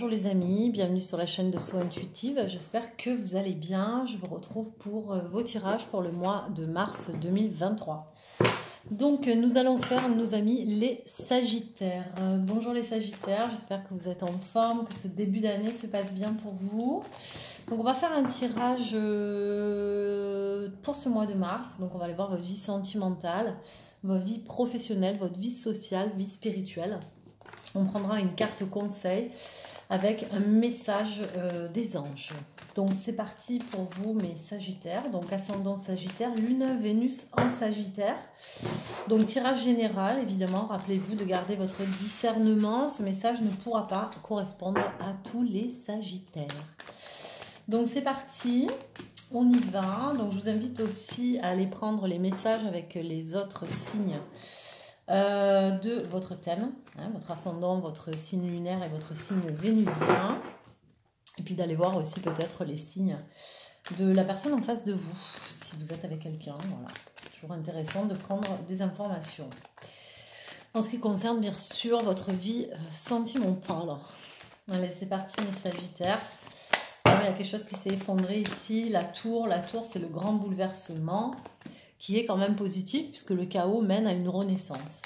Bonjour les amis, bienvenue sur la chaîne de Soins Intuitive. J'espère que vous allez bien. Je vous retrouve pour euh, vos tirages pour le mois de mars 2023. Donc nous allons faire nos amis les Sagittaires. Euh, bonjour les Sagittaires, j'espère que vous êtes en forme, que ce début d'année se passe bien pour vous. Donc on va faire un tirage euh, pour ce mois de mars. Donc on va aller voir votre vie sentimentale, votre vie professionnelle, votre vie sociale, vie spirituelle. On prendra une carte conseil avec un message euh, des anges. Donc c'est parti pour vous mes Sagittaires. Donc ascendant Sagittaire, Lune, Vénus en Sagittaire. Donc tirage général, évidemment, rappelez-vous de garder votre discernement. Ce message ne pourra pas correspondre à tous les Sagittaires. Donc c'est parti, on y va. Donc je vous invite aussi à aller prendre les messages avec les autres signes euh, de votre thème, hein, votre ascendant, votre signe lunaire et votre signe vénusien. Et puis d'aller voir aussi peut-être les signes de la personne en face de vous, si vous êtes avec quelqu'un. Voilà, toujours intéressant de prendre des informations. En ce qui concerne bien sûr votre vie euh, sentimentale. Allez, c'est parti mes sagittaires. Ah il y a quelque chose qui s'est effondré ici. La tour, la tour c'est le grand bouleversement qui est quand même positif puisque le chaos mène à une renaissance.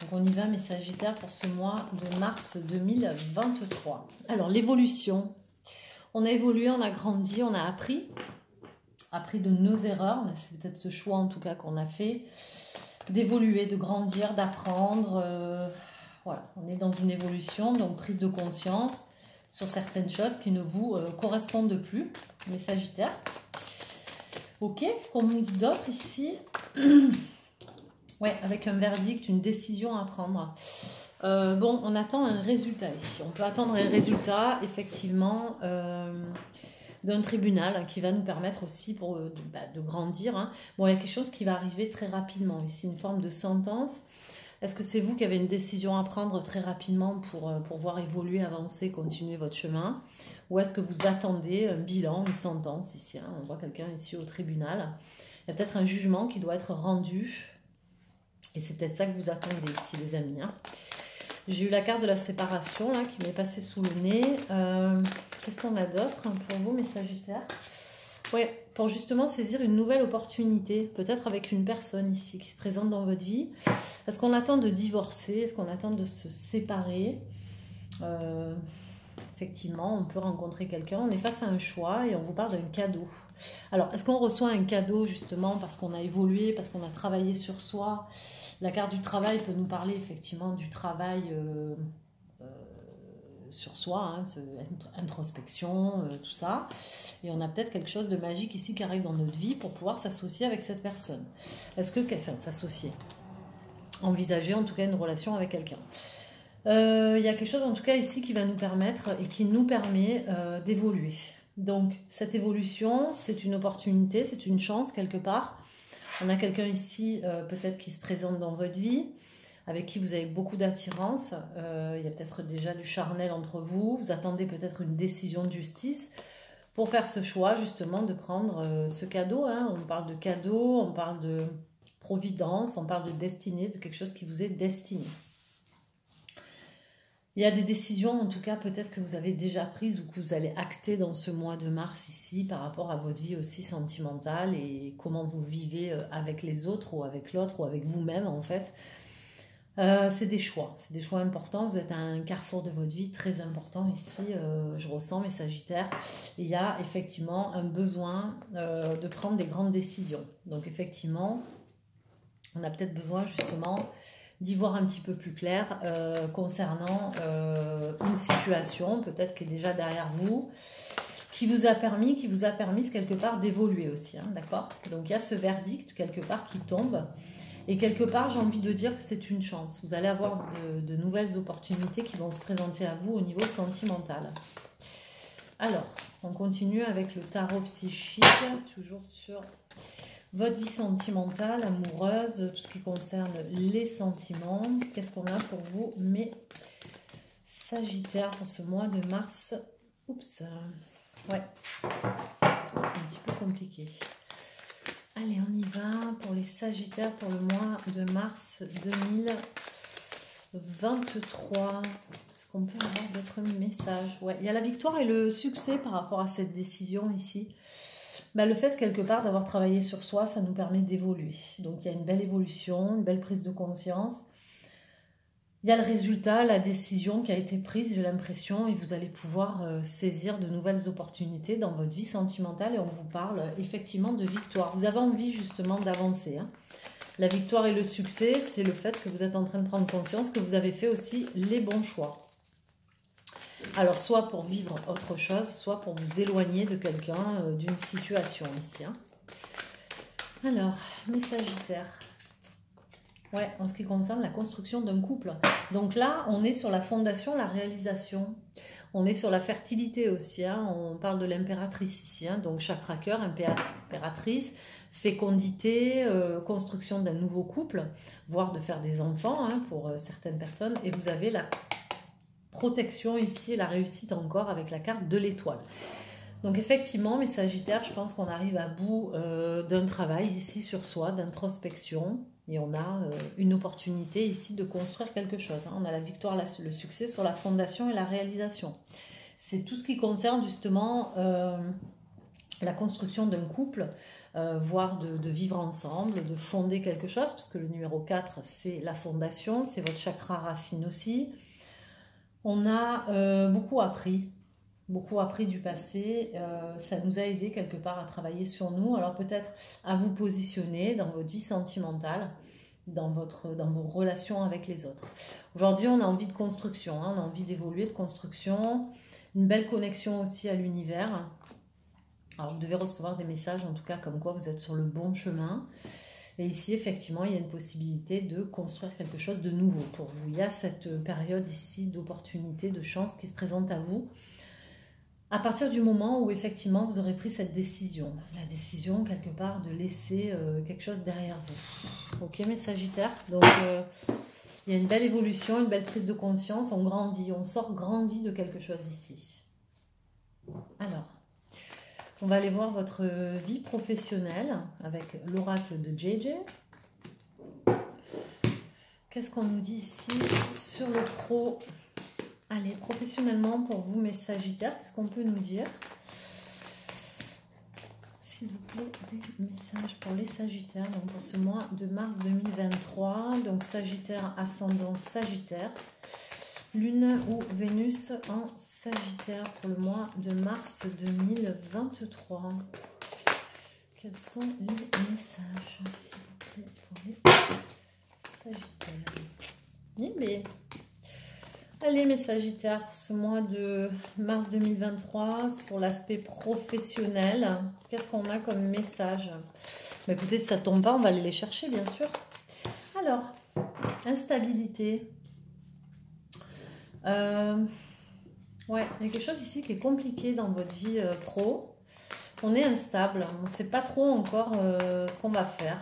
Donc on y va mes Sagittaires pour ce mois de mars 2023. Alors l'évolution. On a évolué, on a grandi, on a appris. Appris de nos erreurs. C'est peut-être ce choix en tout cas qu'on a fait. D'évoluer, de grandir, d'apprendre. Euh, voilà, on est dans une évolution, donc prise de conscience sur certaines choses qui ne vous euh, correspondent plus, mes Sagittaires. Ok, ce qu'on nous dit d'autre ici Ouais, avec un verdict, une décision à prendre. Euh, bon, on attend un résultat ici. On peut attendre un résultat, effectivement, euh, d'un tribunal qui va nous permettre aussi pour, euh, de, bah, de grandir. Hein. Bon, il y a quelque chose qui va arriver très rapidement. Ici, une forme de sentence. Est-ce que c'est vous qui avez une décision à prendre très rapidement pour pouvoir évoluer, avancer, continuer votre chemin? Ou est-ce que vous attendez un bilan, une sentence ici hein? On voit quelqu'un ici au tribunal. Il y a peut-être un jugement qui doit être rendu. Et c'est peut-être ça que vous attendez ici, les amis. Hein. J'ai eu la carte de la séparation là, qui m'est passée sous le nez. Euh, qu'est-ce qu'on a d'autre pour vous, mes Sagittaires? Oui, pour justement saisir une nouvelle opportunité, peut-être avec une personne ici qui se présente dans votre vie. Est-ce qu'on attend de divorcer? Est-ce qu'on attend de se séparer? Euh, effectivement, on peut rencontrer quelqu'un, on est face à un choix et on vous parle d'un cadeau. Alors, est-ce qu'on reçoit un cadeau justement parce qu'on a évolué, parce qu'on a travaillé sur soi? La carte du travail peut nous parler effectivement du travail euh, euh, sur soi, hein, introspection, euh, tout ça. Et on a peut-être quelque chose de magique ici qui arrive dans notre vie pour pouvoir s'associer avec cette personne. Est-ce que, enfin, s'associer Envisager en tout cas une relation avec quelqu'un? Euh, il y a quelque chose en tout cas ici qui va nous permettre et qui nous permet euh, d'évoluer. Donc cette évolution, c'est une opportunité, c'est une chance quelque part. On a quelqu'un ici euh, peut-être qui se présente dans votre vie, avec qui vous avez beaucoup d'attirance. il y a peut-être déjà du charnel entre vous. Vous attendez peut-être une décision de justice pour faire ce choix justement de prendre ce cadeau. Hein. On parle de cadeau, on parle de providence, on parle de destinée, de quelque chose qui vous est destiné. Il y a des décisions, en tout cas, peut-être que vous avez déjà prises ou que vous allez acter dans ce mois de mars ici par rapport à votre vie aussi sentimentale et comment vous vivez euh, avec les autres ou avec l'autre ou avec vous-même en fait. Euh, c'est des choix, c'est des choix importants. Vous êtes à un carrefour de votre vie très important ici. Euh, je ressens mes Sagittaires. Il y a effectivement un besoin de prendre des grandes décisions. Donc effectivement, on a peut-être besoin justement d'y voir un petit peu plus clair euh, concernant euh, une situation, peut-être qui est déjà derrière vous, qui vous a permis, qui vous a permis quelque part d'évoluer aussi, hein, d'accord? Donc il y a ce verdict quelque part qui tombe, et quelque part j'ai envie de dire que c'est une chance. Vous allez avoir de, de, nouvelles opportunités qui vont se présenter à vous au niveau sentimental. Alors, on continue avec le tarot psychique, toujours sur votre vie sentimentale, amoureuse, tout ce qui concerne les sentiments. Qu'est-ce qu'on a pour vous, mes Sagittaires, pour ce mois de mars? Oups, ouais, c'est un petit peu compliqué. Allez, on y va pour les Sagittaires pour le mois de mars 2023. Qu'est-ce qu'on peut avoir d'autres messages? Ouais, il y a la victoire et le succès par rapport à cette décision ici. Bah, le fait quelque part d'avoir travaillé sur soi, ça nous permet d'évoluer. Donc il y a une belle évolution, une belle prise de conscience. Il y a le résultat, la décision qui a été prise, j'ai l'impression, et vous allez pouvoir euh, saisir de nouvelles opportunités dans votre vie sentimentale. Et on vous parle effectivement de victoire. Vous avez envie justement d'avancer. Hein. La victoire et le succès, c'est le fait que vous êtes en train de prendre conscience que vous avez fait aussi les bons choix. Alors, soit pour vivre autre chose, soit pour vous éloigner de quelqu'un, euh, d'une situation ici. Hein. Alors, mes Sagittaires. Ouais, en ce qui concerne la construction d'un couple. Donc là, on est sur la fondation, la réalisation. On est sur la fertilité aussi. Hein. On parle de l'impératrice ici. Hein. Donc chakra cœur, impératrice, fécondité, euh, construction d'un nouveau couple, voire de faire des enfants pour euh, certaines personnes. Et vous avez la protection ici, la réussite encore avec la carte de l'étoile. Donc effectivement, mes Sagittaires, je pense qu'on arrive à bout euh, d'un travail ici sur soi, d'introspection. Et on a euh, une opportunité ici de construire quelque chose. Hein. On a la victoire, le succès sur la fondation et la réalisation. C'est tout ce qui concerne justement euh, la construction d'un couple, voire de, de, vivre ensemble, de fonder quelque chose, parce que le numéro 4, c'est la fondation, c'est votre chakra racine aussi. On a beaucoup appris beaucoup appris du passé. Euh, ça nous a aidé quelque part à travailler sur nous. Alors peut-être à vous positionner dans votre vie sentimentale, dans, votre, dans vos relations avec les autres. Aujourd'hui, on a envie de construction, hein. on a envie d'évoluer, de construction, une belle connexion aussi à l'univers. Alors vous devez recevoir des messages en tout cas comme quoi vous êtes sur le bon chemin. Et ici, effectivement, il y a une possibilité de construire quelque chose de nouveau pour vous. Il y a cette période ici d'opportunité, de chance qui se présente à vous à partir du moment où effectivement vous aurez pris cette décision, la décision quelque part de laisser euh, quelque chose derrière vous. Ok mes Sagittaires, donc euh, il y a une belle évolution, une belle prise de conscience, on grandit, on sort grandi de quelque chose ici. Alors, on va aller voir votre vie professionnelle avec l'oracle de JJ. Qu'est-ce qu'on nous dit ici sur le pro? Allez, professionnellement pour vous, mes Sagittaires, qu'est-ce qu'on peut nous dire? S'il vous plaît, des messages pour les Sagittaires, donc pour ce mois de mars 2023. Donc Sagittaire, ascendant Sagittaire. Lune ou Vénus en Sagittaire pour le mois de mars 2023. Quels sont les messages, s'il vous plaît, pour les Sagittaires? Allez mes Sagittaires, pour ce mois de mars 2023, sur l'aspect professionnel, qu'est-ce qu'on a comme message? Bah, Écoutez, si ça tombe pas, on va aller les chercher bien sûr. Alors, instabilité. Euh, ouais, il y a quelque chose ici qui est compliqué dans votre vie euh, pro. On est instable, on ne sait pas trop encore euh, ce qu'on va faire.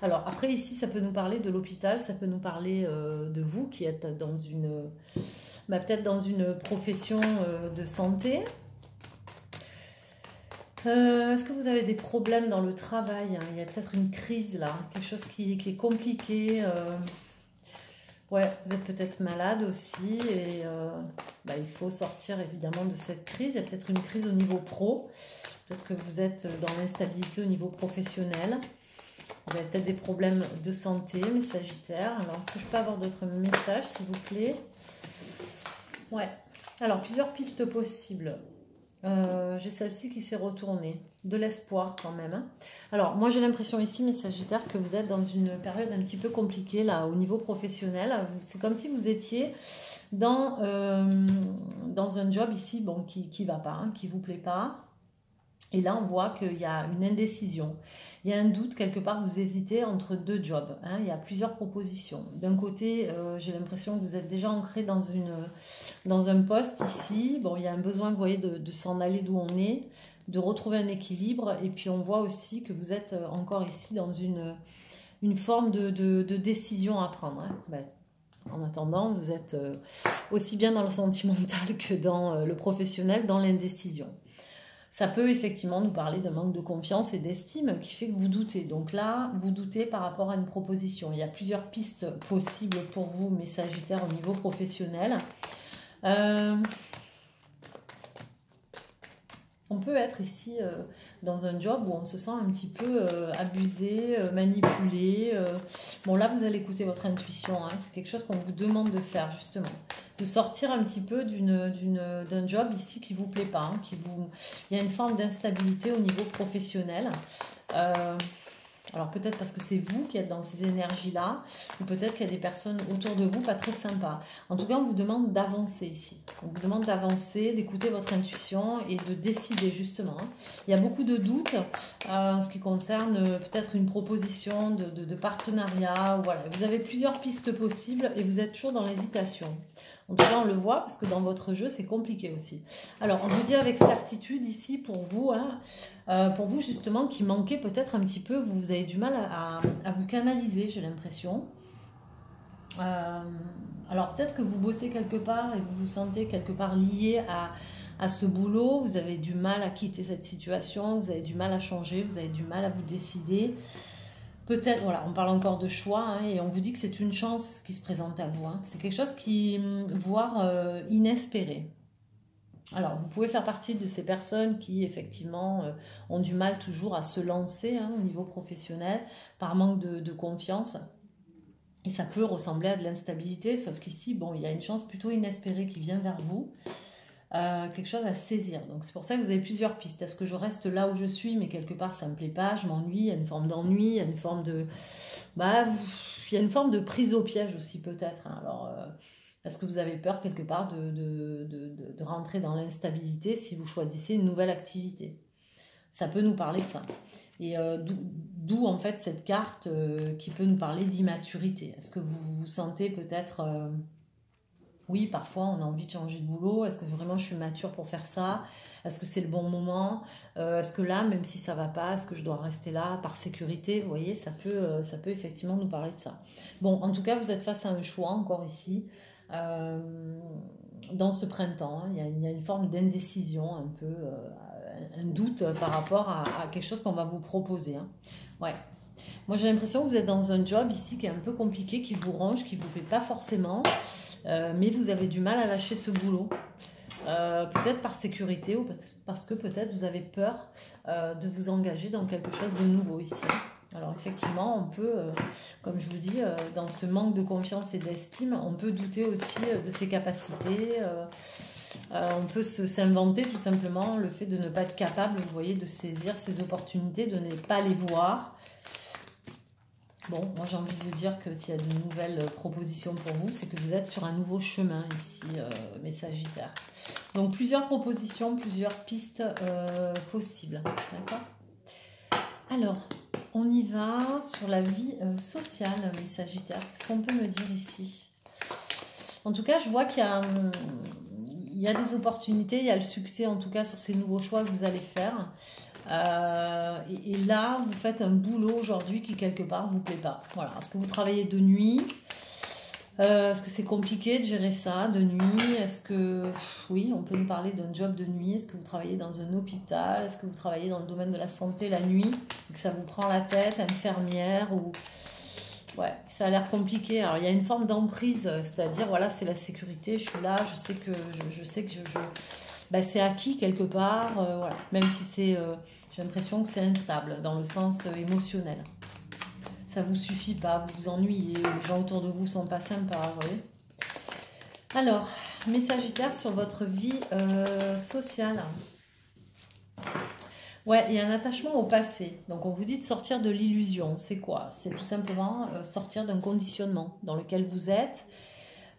Alors après ici, ça peut nous parler de l'hôpital, ça peut nous parler de vous qui êtes dans une bah, peut-être dans une profession de santé. Est-ce que vous avez des problèmes dans le travail hein? Il y a peut-être une crise là, quelque chose qui, est compliqué. Ouais, vous êtes peut-être malade aussi et bah, il faut sortir évidemment de cette crise. Il y a peut-être une crise au niveau pro. Peut-être que vous êtes dans l'instabilité au niveau professionnel. Vous avez peut-être des problèmes de santé, mes Sagittaires. Alors, est-ce que je peux avoir d'autres messages, s'il vous plaît? Ouais. Alors, plusieurs pistes possibles. Euh, j'ai celle-ci qui s'est retournée. De l'espoir quand même. Hein. Alors, moi j'ai l'impression ici, mes Sagittaires, que vous êtes dans une période un petit peu compliquée là, au niveau professionnel. C'est comme si vous étiez dans, euh, dans un job ici bon, qui ne va pas, hein, qui ne vous plaît pas. Et là, on voit qu'il y a une indécision il y a un doute quelque part, vous hésitez entre deux jobs. Hein. il y a plusieurs propositions. D'un côté, euh, j'ai l'impression que vous êtes déjà ancré dans, une, dans un poste ici. Bon, il y a un besoin, vous voyez, de, s'en aller d'où on est, de retrouver un équilibre. Et puis on voit aussi que vous êtes euh, encore ici dans une, une forme de, décision à prendre. Hein. Ben, en attendant, vous êtes euh, aussi bien dans le sentimental que dans le professionnel, dans l'indécision ça peut effectivement nous parler d'un manque de confiance et d'estime qui fait que vous doutez. Donc là, vous doutez par rapport à une proposition. Il y a plusieurs pistes possibles pour vous, mes Sagittaires, au niveau professionnel. Euh, on peut être ici euh, dans un job où on se sent un petit peu euh, abusé, manipulé. Bon, là, vous allez écouter votre intuition. Hein. C'est quelque chose qu'on vous demande de faire, justement. De sortir un petit peu d'un job ici qui ne vous plaît pas. Hein, qui vous... Il y a une forme d'instabilité au niveau professionnel. Alors peut-être parce que c'est vous qui êtes dans ces énergies-là, ou peut-être qu'il y a des personnes autour de vous pas très sympas. En tout cas, on vous demande d'avancer ici. On vous demande d'avancer, d'écouter votre intuition et de décider justement. Il y a beaucoup de doutes euh, en ce qui concerne euh, peut-être une proposition de, de partenariat. Voilà. Vous avez plusieurs pistes possibles et vous êtes toujours dans l'hésitation. En tout cas, on le voit parce que dans votre jeu, c'est compliqué aussi. Alors, on vous dit avec certitude ici pour vous, hein, euh, pour vous justement qui manquait peut-être un petit peu, vous, avez du mal à, vous canaliser, j'ai l'impression. Euh, alors, peut-être que vous bossez quelque part et vous vous sentez quelque part lié à ce boulot, vous avez du mal à quitter cette situation, vous avez du mal à changer, vous avez du mal à vous décider. Peut-être, voilà, on parle encore de choix hein, et on vous dit que c'est une chance qui se présente à vous. Hein. C'est quelque chose qui, hum, voire euh, inespéré. Alors, vous pouvez faire partie de ces personnes qui, effectivement, euh, ont du mal toujours à se lancer hein, au niveau professionnel par manque de, de, confiance. Et ça peut ressembler à de l'instabilité, sauf qu'ici, bon, il y a une chance plutôt inespérée qui vient vers vous. Euh, quelque chose à saisir. Donc c'est pour ça que vous avez plusieurs pistes. Est-ce que je reste là où je suis, mais quelque part ça me plaît pas, je m'ennuie, il y a une forme d'ennui, il y a une forme de... Bah, il y a une forme de prise au piège aussi peut-être. Hein. Alors, euh, est-ce que vous avez peur quelque part de, rentrer dans l'instabilité si vous choisissez une nouvelle activité? Ça peut nous parler de ça. Et euh, d'où en fait cette carte qui peut nous parler d'immaturité. Est-ce que vous vous sentez peut-être oui, parfois on a envie de changer de boulot. Est-ce que vraiment je suis mature pour faire ça? Est-ce que c'est le bon moment? Euh, Est-ce que là, même si ça va pas, est-ce que je dois rester là par sécurité? Vous voyez, ça peut, euh, effectivement nous parler de ça. Bon, en tout cas, vous êtes face à un choix encore ici. Euh, dans ce printemps, hein. il, y a, une forme d'indécision, un peu un doute par rapport à, quelque chose qu'on va vous proposer. Hein. Ouais, moi, j'ai l'impression que vous êtes dans un job ici qui est un peu compliqué, qui vous ronge, qui ne vous plaît pas forcément. Euh, mais vous avez du mal à lâcher ce boulot. Euh, peut-être par sécurité ou parce que peut-être vous avez peur euh, de vous engager dans quelque chose de nouveau ici. Alors effectivement, on peut, comme je vous dis, dans ce manque de confiance et d'estime, on peut douter aussi de ses capacités. on peut s'inventer tout simplement le fait de ne pas être capable, vous voyez, de saisir ces opportunités, de ne pas les voir, Bon, moi j'ai envie de vous dire que s'il y a de nouvelles propositions pour vous, c'est que vous êtes sur un nouveau chemin ici, euh, mes Sagittaires. Donc plusieurs propositions, plusieurs pistes euh, possibles. D'accord? Alors, on y va sur la vie euh, sociale, mes Sagittaires. Qu'est-ce qu'on peut me dire ici? En tout cas, je vois qu'il hum, y a des opportunités, il y a le succès en tout cas sur ces nouveaux choix que vous allez faire. Euh, et, là, vous faites un boulot aujourd'hui qui quelque part vous plaît pas. Voilà. Est-ce que vous travaillez de nuit? Euh, Est-ce que c'est compliqué de gérer ça de nuit? Est-ce que oui, on peut nous parler d'un job de nuit? Est-ce que vous travaillez dans un hôpital? Est-ce que vous travaillez dans le domaine de la santé la nuit et que ça vous prend la tête, infirmière ou Ouais, ça a l'air compliqué. Alors il y a une forme d'emprise, c'est-à-dire voilà, c'est la sécurité. Je suis là, je sais que je, sais que je bah, c'est acquis quelque part, euh, voilà. même si c'est, euh, j'ai l'impression que c'est instable dans le sens euh, émotionnel. Ça vous suffit pas, vous vous ennuyez, les gens autour de vous sont pas sympas, voyez. Alors, mes Sagittaires sur votre vie sociale. Ouais, il y a un attachement au passé. Donc on vous dit de sortir de l'illusion. C'est quoi? C'est tout simplement sortir d'un conditionnement dans lequel vous êtes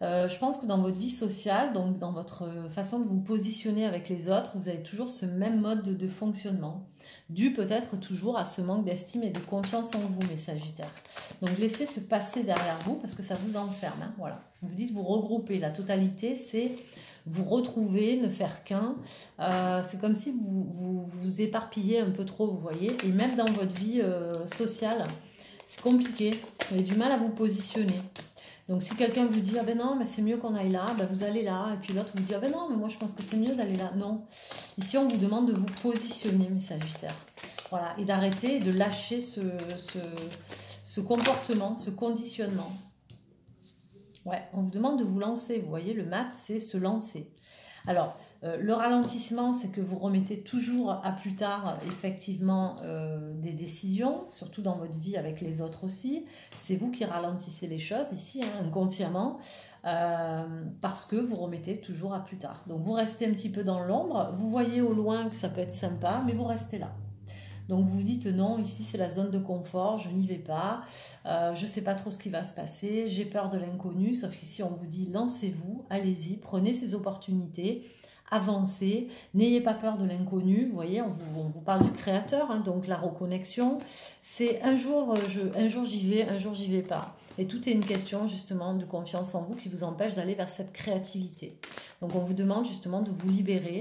euh, je pense que dans votre vie sociale, donc dans votre façon de vous positionner avec les autres, vous avez toujours ce même mode de, fonctionnement, dû peut-être toujours à ce manque d'estime et de confiance en vous, mes Sagittaires. Donc laissez se passer derrière vous parce que ça vous enferme. Hein, voilà. Vous dites vous regrouper. La totalité, c'est vous retrouver, ne faire qu'un. Euh, c'est comme si vous, vous, éparpillez un peu trop, vous voyez. Et même dans votre vie euh, sociale, c'est compliqué. Vous avez du mal à vous positionner. Donc si quelqu'un vous dit ah ben non mais c'est mieux qu'on aille là, ben vous allez là et puis l'autre vous dit ah ben non mais moi je pense que c'est mieux d'aller là. Non. Ici on vous demande de vous positionner mes Sagittaires. Voilà et d'arrêter de lâcher ce, ce, ce, comportement, ce conditionnement. Ouais, on vous demande de vous lancer. Vous voyez, le mat, c'est se lancer. Alors, euh, le ralentissement, c'est que vous remettez toujours à plus tard, effectivement, euh, des décisions, surtout dans votre vie avec les autres aussi. C'est vous qui ralentissez les choses ici, hein, inconsciemment, euh, parce que vous remettez toujours à plus tard. Donc, vous restez un petit peu dans l'ombre. Vous voyez au loin que ça peut être sympa, mais vous restez là. Donc vous vous dites non, ici c'est la zone de confort, je n'y vais pas, je ne sais pas trop ce qui va se passer, j'ai peur de l'inconnu, sauf qu'ici on vous dit lancez-vous, allez-y, prenez ces opportunités, avancez, n'ayez pas peur de l'inconnu, vous voyez, on vous, parle du créateur, hein, donc la reconnexion, c'est un jour euh, un jour j'y vais, un jour j'y vais pas. Et tout est une question justement de confiance en vous qui vous empêche d'aller vers cette créativité. Donc on vous demande justement de vous libérer,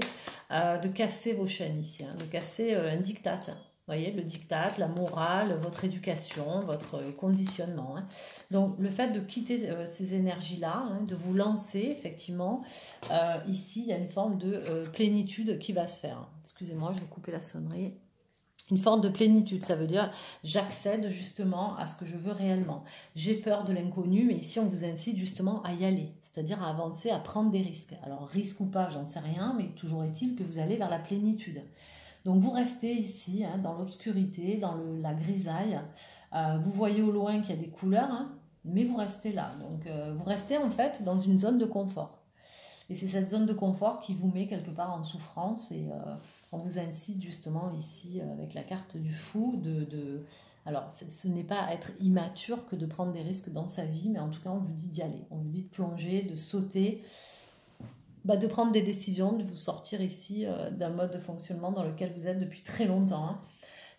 euh, de casser vos chaînes ici, hein, de casser euh, un diktat voyez, le diktat, la morale, votre éducation, votre conditionnement. Hein. Donc, le fait de quitter euh, ces énergies-là, hein, de vous lancer, effectivement, euh, ici, il y a une forme de euh, plénitude qui va se faire. Excusez-moi, je vais couper la sonnerie. Une forme de plénitude, ça veut dire j'accède justement à ce que je veux réellement. J'ai peur de l'inconnu, mais ici on vous incite justement à y aller, c'est-à-dire à avancer, à prendre des risques. Alors risque ou pas, j'en sais rien, mais toujours est-il que vous allez vers la plénitude. Donc vous restez ici, hein, dans l'obscurité, dans la grisaille. Euh, vous voyez au loin qu'il y a des couleurs, hein, mais vous restez là. Donc euh, vous restez en fait dans une zone de confort. Et c'est cette zone de confort qui vous met quelque part en souffrance. Et euh, on vous incite justement ici, avec la carte du fou, de... alors, ce n'est pas être immature que de prendre des risques dans sa vie, mais en tout cas, on vous dit d'y aller. On vous dit de plonger, de sauter, bah, de prendre des décisions, de vous sortir ici euh, d'un mode de fonctionnement dans lequel vous êtes depuis très longtemps. Hein.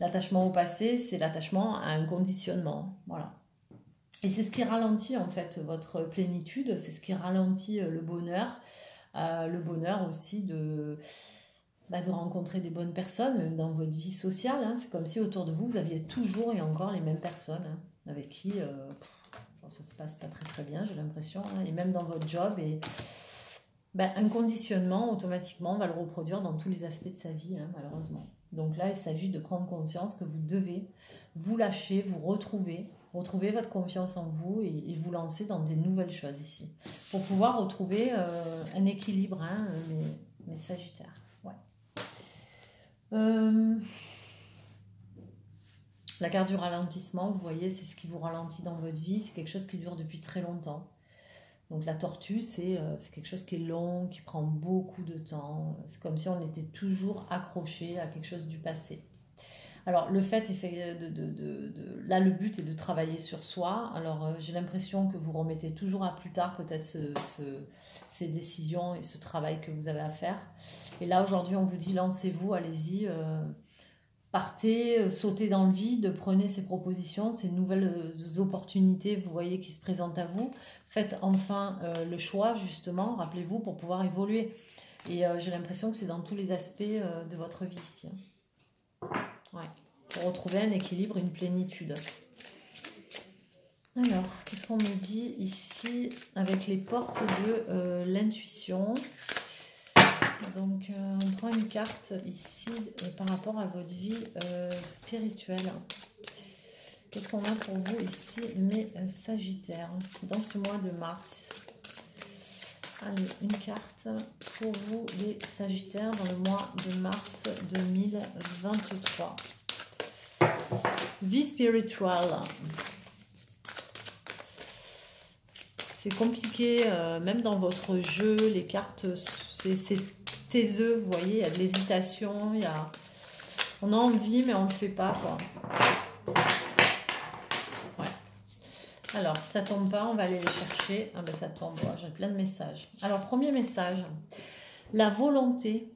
L'attachement au passé, c'est l'attachement à un conditionnement. Voilà. Et c'est ce qui ralentit en fait votre plénitude, c'est ce qui ralentit euh, le bonheur, euh, le bonheur aussi de, bah, de rencontrer des bonnes personnes dans votre vie sociale. Hein. C'est comme si autour de vous, vous aviez toujours et encore les mêmes personnes hein, avec qui ça se passe pas très très bien, j'ai l'impression. et même dans votre job. Et ben, un conditionnement, automatiquement, va le reproduire dans tous les aspects de sa vie, hein, malheureusement. Donc là, il s'agit de prendre conscience que vous devez vous lâcher, vous retrouver, retrouver votre confiance en vous et, vous lancer dans des nouvelles choses ici. Pour pouvoir retrouver euh, un équilibre, hein, mes. Ouais. Euh, la carte du ralentissement, vous voyez, c'est ce qui vous ralentit dans votre vie. C'est quelque chose qui dure depuis très longtemps. Donc la tortue, euh, c'est quelque chose qui est long, qui prend beaucoup de temps. C'est comme si on était toujours accroché à quelque chose du passé. Alors le fait, de, de, de, de là le but est de travailler sur soi. Alors euh, j'ai l'impression que vous remettez toujours à plus tard peut-être ce, ces décisions et ce travail que vous avez à faire. Et là aujourd'hui on vous dit lancez-vous, allez-y. Euh, partez, sautez dans le vide, prenez ces propositions, ces nouvelles opportunités, vous voyez, qui se présentent à vous. Faites enfin euh, le choix, justement, rappelez-vous, pour pouvoir évoluer. Et euh, j'ai l'impression que c'est dans tous les aspects euh, de votre vie ici. Ouais. Pour retrouver un équilibre, une plénitude. Alors, qu'est-ce qu'on me dit ici avec les portes de l'intuition? Donc, on prend une carte ici par rapport à votre vie spirituelle. Qu'est-ce qu'on a pour vous ici, mes euh, Sagittaires, dans ce mois de mars? Allez, une carte pour vous, les Sagittaires, dans le mois de mars 2023. Vie spirituelle. C'est compliqué, euh, même dans votre jeu, les cartes, c'est taiseux, vous voyez, il y a de l'hésitation, il y a... On a envie, mais on ne le fait pas. Alors, si ça tombe pas, on va aller les chercher. Ah ben ça tombe, j'ai plein de messages. Alors, premier message, la volonté.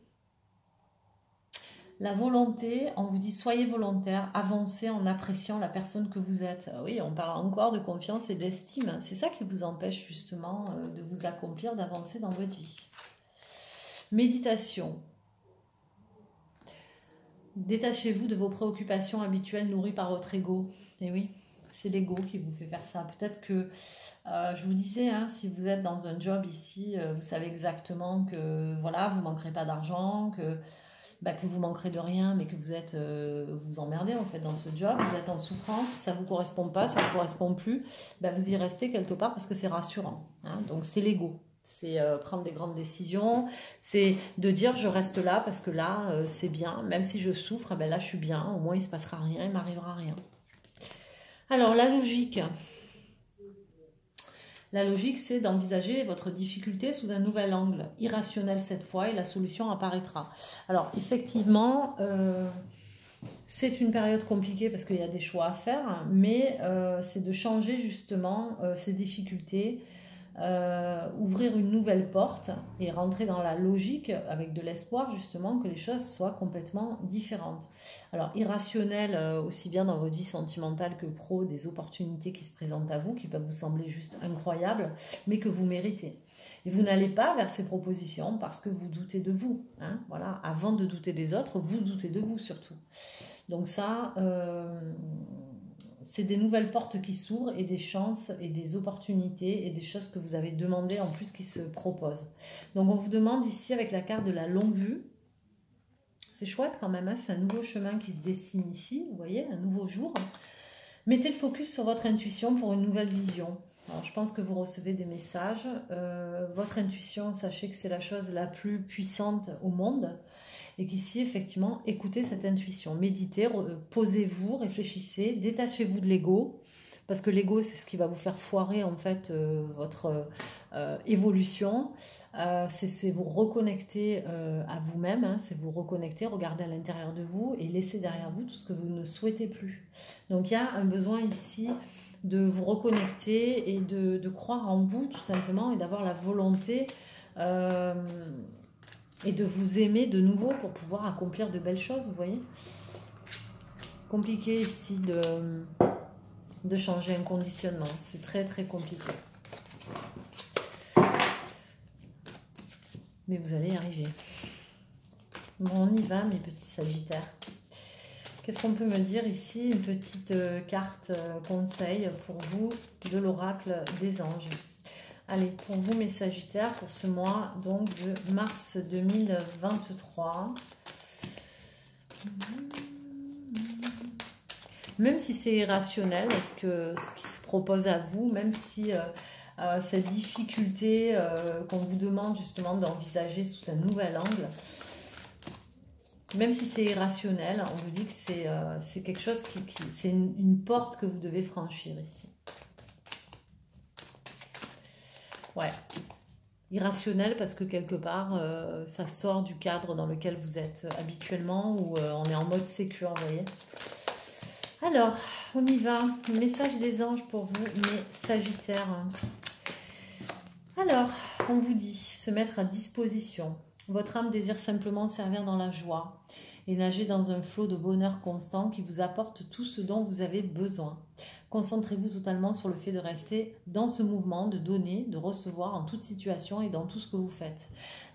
La volonté, on vous dit soyez volontaire, avancez en appréciant la personne que vous êtes. Ah oui, on parle encore de confiance et d'estime. C'est ça qui vous empêche justement euh, de vous accomplir, d'avancer dans votre vie. Méditation. Détachez-vous de vos préoccupations habituelles nourries par votre ego. Et eh oui, c'est l'ego qui vous fait faire ça. Peut-être que, euh, je vous disais, hein, si vous êtes dans un job ici, euh, vous savez exactement que voilà, vous ne manquerez pas d'argent, que bah, que vous manquerez de rien, mais que vous êtes euh, vous emmerdez en fait dans ce job, vous êtes en souffrance, ça vous correspond pas, ça ne correspond plus, bah, vous y restez quelque part parce que c'est rassurant. Hein. Donc c'est l'ego. C'est euh, prendre des grandes décisions, c'est de dire je reste là parce que là euh, c'est bien, même si je souffre, ben là je suis bien, au moins il se passera rien, il m'arrivera rien. Alors la logique, la logique, c'est d'envisager votre difficulté sous un nouvel angle, irrationnel cette fois, et la solution apparaîtra. Alors, effectivement, euh, c'est une période compliquée parce qu'il y a des choix à faire, mais euh, c'est de changer justement ces difficultés euh, ouvrir une nouvelle porte et rentrer dans la logique avec de l'espoir justement que les choses soient complètement différentes. Alors irrationnel euh, aussi bien dans votre vie sentimentale que pro, des opportunités qui se présentent à vous qui peuvent vous sembler juste incroyables mais que vous méritez. Et vous n'allez pas vers ces propositions parce que vous doutez de vous. Hein, voilà, avant de douter des autres, vous doutez de vous surtout. Donc ça, euh, c'est des nouvelles portes qui s'ouvrent et des chances et des opportunités et des choses que vous avez demandées en plus qui se proposent. Donc on vous demande ici avec la carte de la longue vue, c'est chouette quand même, hein, c'est un nouveau chemin qui se dessine ici, vous voyez, un nouveau jour. Mettez le focus sur votre intuition pour une nouvelle vision. Alors, je pense que vous recevez des messages. Euh, votre intuition, sachez que c'est la chose la plus puissante au monde et qu'ici, effectivement, écoutez cette intuition, méditez, posez-vous, réfléchissez, détachez-vous de l'ego, parce que l'ego, c'est ce qui va vous faire foirer, en fait, euh, votre euh, évolution. Euh, c'est vous reconnecter à vous-même, hein, c'est vous reconnecter, regarder à l'intérieur de vous et laisser derrière vous tout ce que vous ne souhaitez plus. Donc, il y a un besoin ici de vous reconnecter et de croire en vous, tout simplement, et d'avoir la volonté et de vous aimer de nouveau pour pouvoir accomplir de belles choses, vous voyez Compliqué ici de, changer un conditionnement, c'est très très compliqué. Mais vous allez y arriver. Bon, on y va mes petits sagittaires. Qu'est-ce qu'on peut me dire ici? Une petite euh, carte euh, conseil pour vous de l'oracle des anges. Allez, pour vous mes Sagittaires, pour ce mois donc de mars 2023. Même si c'est irrationnel, est-ce que ce qui se propose à vous, même si euh, euh, cette difficulté euh, qu'on vous demande justement d'envisager sous un nouvel angle, même si c'est irrationnel, on vous dit que c'est quelque chose qui, c'est une porte que vous devez franchir ici. Ouais. Irrationnel parce que quelque part, euh, ça sort du cadre dans lequel vous êtes habituellement ou euh, on est en mode sécure, vous voyez. Alors, on y va. Message des anges pour vous, mes sagittaires. Alors, on vous dit se mettre à disposition. Votre âme désire simplement servir dans la joie et nager dans un flot de bonheur constant qui vous apporte tout ce dont vous avez besoin. Concentrez-vous totalement sur le fait de rester dans ce mouvement, de donner, de recevoir en toute situation et dans tout ce que vous faites.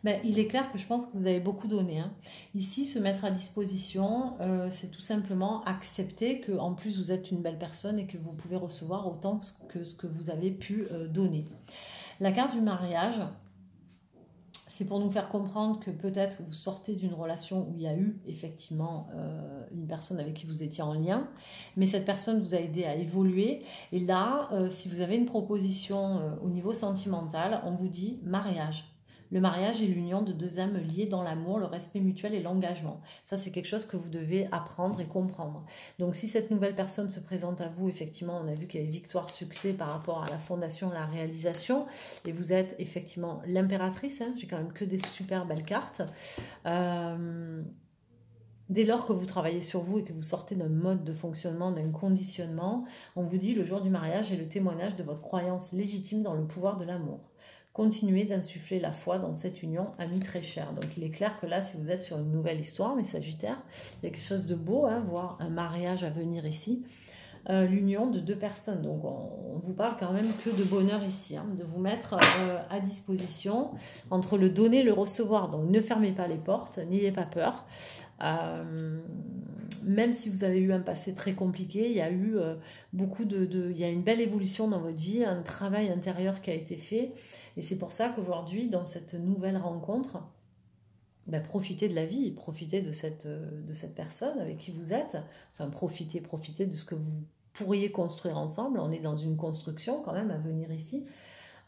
Mais il est clair que je pense que vous avez beaucoup donné. Hein. Ici, se mettre à disposition, euh, c'est tout simplement accepter que en plus vous êtes une belle personne et que vous pouvez recevoir autant que ce que vous avez pu euh, donner. La carte du mariage, c'est pour nous faire comprendre que peut-être vous sortez d'une relation où il y a eu effectivement euh, une personne avec qui vous étiez en lien, mais cette personne vous a aidé à évoluer. Et là, euh, si vous avez une proposition euh, au niveau sentimental, on vous dit mariage. Le mariage est l'union de deux âmes liées dans l'amour, le respect mutuel et l'engagement. Ça, c'est quelque chose que vous devez apprendre et comprendre. Donc, si cette nouvelle personne se présente à vous, effectivement, on a vu qu'il y avait victoire, succès par rapport à la fondation, la réalisation, et vous êtes effectivement l'impératrice. Hein. J'ai quand même que des super belles cartes. Euh, dès lors que vous travaillez sur vous et que vous sortez d'un mode de fonctionnement, d'un conditionnement, on vous dit le jour du mariage est le témoignage de votre croyance légitime dans le pouvoir de l'amour continuer d'insuffler la foi dans cette union amie très chère. Donc il est clair que là, si vous êtes sur une nouvelle histoire, mes Sagittaires, il y a quelque chose de beau, hein, voir un mariage à venir ici. Euh, l'union de deux personnes. Donc on, vous parle quand même que de bonheur ici, hein, de vous mettre euh, à disposition entre le donner et le recevoir. Donc ne fermez pas les portes, n'ayez pas peur. Euh, même si vous avez eu un passé très compliqué, il y a eu beaucoup de, de, il y a une belle évolution dans votre vie, un travail intérieur qui a été fait. Et c'est pour ça qu'aujourd'hui, dans cette nouvelle rencontre, ben, profitez de la vie, profitez de cette, de cette personne avec qui vous êtes. Enfin, profitez, profitez de ce que vous pourriez construire ensemble. On est dans une construction quand même à venir ici.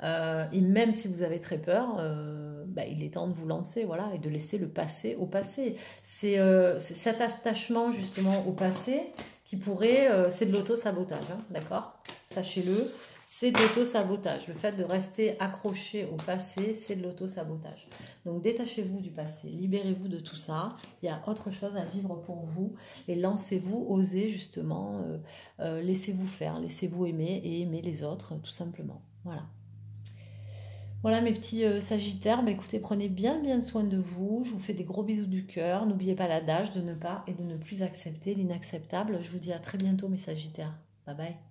Euh, et même si vous avez très peur, euh, bah, il est temps de vous lancer, voilà, et de laisser le passé au passé. C'est euh, cet attachement justement au passé qui pourrait, c'est de l'auto-sabotage, hein, d'accord? Sachez-le, c'est de l'auto-sabotage. Le fait de rester accroché au passé, c'est de l'auto-sabotage. Donc détachez-vous du passé, libérez-vous de tout ça. Il y a autre chose à vivre pour vous et lancez-vous, osez justement, laissez-vous faire, laissez-vous aimer et aimer les autres, tout simplement. Voilà. Voilà mes petits euh, sagittaires, bah, écoutez, prenez bien bien soin de vous. Je vous fais des gros bisous du cœur. N'oubliez pas l'adage de ne pas et de ne plus accepter l'inacceptable. Je vous dis à très bientôt mes sagittaires. Bye bye.